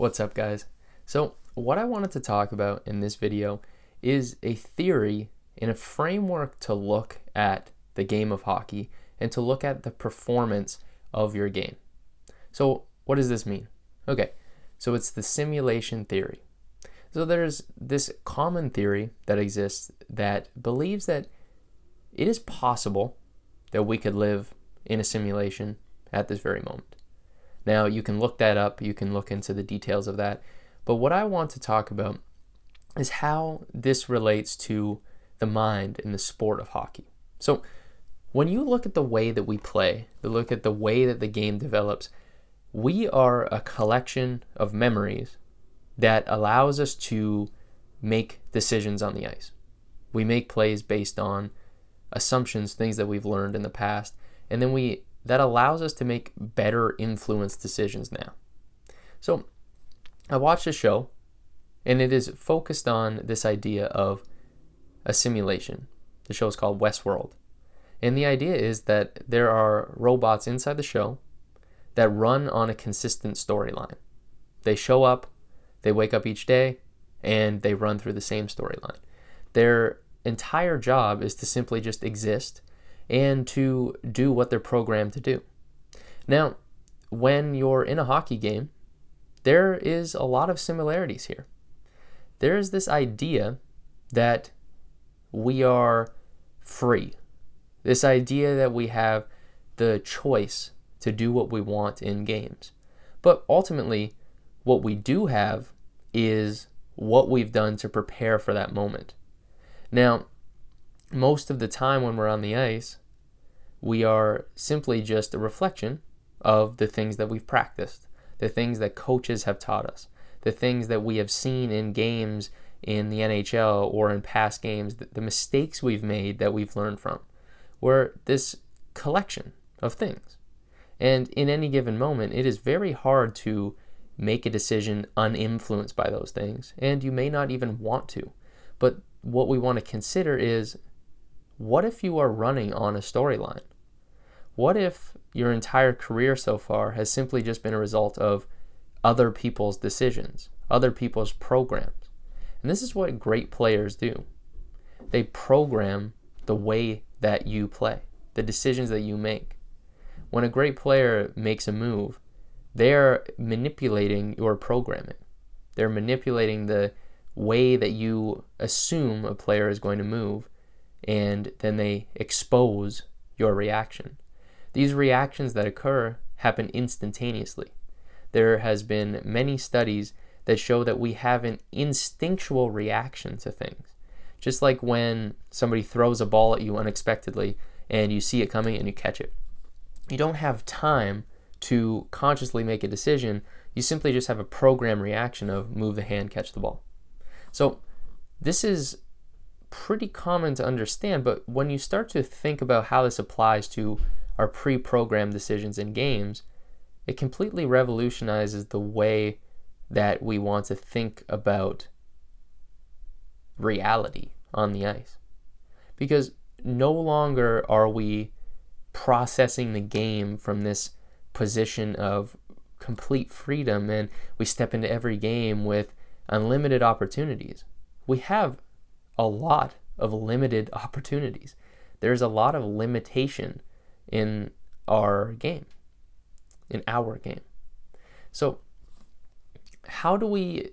What's up guys? So what I wanted to talk about in this video is a theory and a framework to look at the game of hockey and to look at the performance of your game. So what does this mean? Okay, so it's the simulation theory. So there's this common theory that exists that believes that it is possible that we could live in a simulation at this very moment. Now, you can look that up, you can look into the details of that. But what I want to talk about is how this relates to the mind in the sport of hockey. So, when you look at the way that we play, the look at the way that the game develops, we are a collection of memories that allows us to make decisions on the ice. We make plays based on assumptions, things that we've learned in the past, and then we that allows us to make better influence decisions now. So I watched a show and it is focused on this idea of a simulation. The show is called Westworld. And the idea is that there are robots inside the show that run on a consistent storyline. They show up, they wake up each day, and they run through the same storyline. Their entire job is to simply just exist and to do what they're programmed to do. Now, when you're in a hockey game, there is a lot of similarities here. There is this idea that we are free, this idea that we have the choice to do what we want in games. But ultimately, what we do have is what we've done to prepare for that moment. Now, most of the time when we're on the ice, we are simply just a reflection of the things that we've practiced, the things that coaches have taught us, the things that we have seen in games in the NHL or in past games, the mistakes we've made that we've learned from. We're this collection of things. And in any given moment, it is very hard to make a decision uninfluenced by those things, and you may not even want to. But what we want to consider is what if you are running on a storyline? What if your entire career so far has simply just been a result of other people's decisions, other people's programs? And this is what great players do. They program the way that you play, the decisions that you make. When a great player makes a move, they're manipulating your programming. They're manipulating the way that you assume a player is going to move and then they expose your reaction. These reactions that occur happen instantaneously. There has been many studies that show that we have an instinctual reaction to things. Just like when somebody throws a ball at you unexpectedly and you see it coming and you catch it. You don't have time to consciously make a decision. You simply just have a program reaction of move the hand, catch the ball. So this is pretty common to understand, but when you start to think about how this applies to our pre programmed decisions in games, it completely revolutionizes the way that we want to think about reality on the ice. Because no longer are we processing the game from this position of complete freedom and we step into every game with unlimited opportunities. We have a lot of limited opportunities. There's a lot of limitation in our game, in our game. So, how do we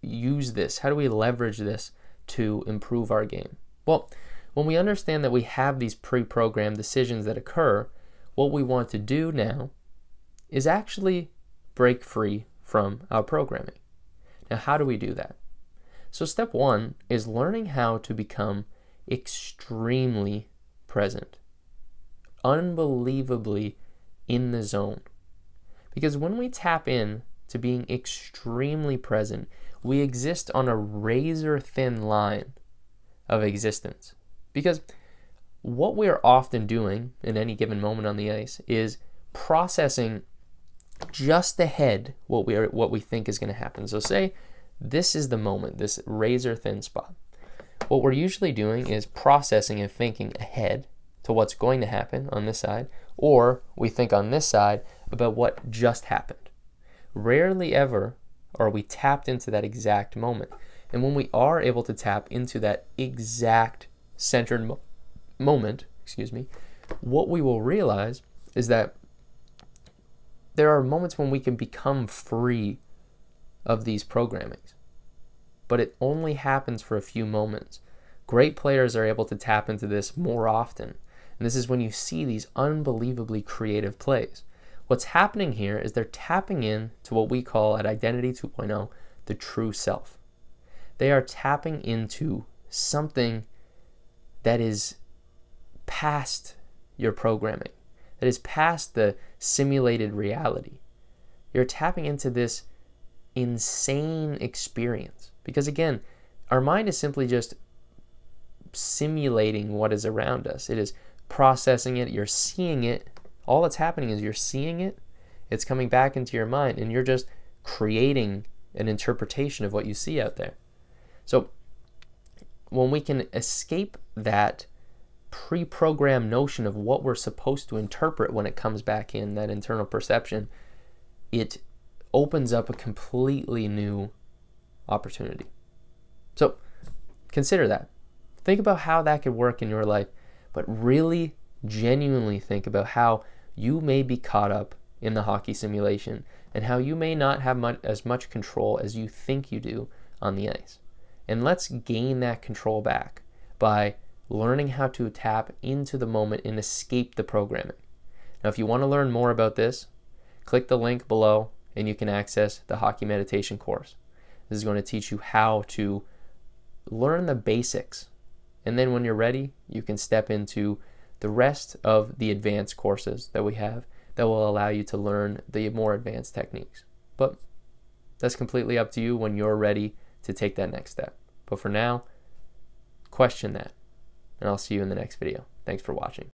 use this? How do we leverage this to improve our game? Well, when we understand that we have these pre programmed decisions that occur, what we want to do now is actually break free from our programming. Now, how do we do that? So, step one is learning how to become extremely present, unbelievably in the zone. Because when we tap in to being extremely present, we exist on a razor thin line of existence. Because what we're often doing in any given moment on the ice is processing just ahead what we are what we think is going to happen. So say this is the moment, this razor thin spot. What we're usually doing is processing and thinking ahead to what's going to happen on this side, or we think on this side about what just happened. Rarely ever are we tapped into that exact moment? And when we are able to tap into that exact centered mo- moment, excuse me, what we will realize is that there are moments when we can become free of these programmings. But it only happens for a few moments. Great players are able to tap into this more often. And this is when you see these unbelievably creative plays. What's happening here is they're tapping in to what we call at Identity 2.0 the true self. They are tapping into something that is past your programming, that is past the simulated reality. You're tapping into this insane experience. Because again, our mind is simply just simulating what is around us. It is processing it, you're seeing it, all that's happening is you're seeing it, it's coming back into your mind, and you're just creating an interpretation of what you see out there. So, when we can escape that pre programmed notion of what we're supposed to interpret when it comes back in, that internal perception, it opens up a completely new opportunity. So, consider that. Think about how that could work in your life, but really genuinely think about how you may be caught up in the hockey simulation and how you may not have much, as much control as you think you do on the ice. And let's gain that control back by learning how to tap into the moment and escape the programming. Now, if you want to learn more about this, click the link below and you can access the hockey meditation course. This is going to teach you how to learn the basics. And then when you're ready, you can step into the rest of the advanced courses that we have that will allow you to learn the more advanced techniques. But that's completely up to you when you're ready to take that next step. But for now, question that. And I'll see you in the next video. Thanks for watching.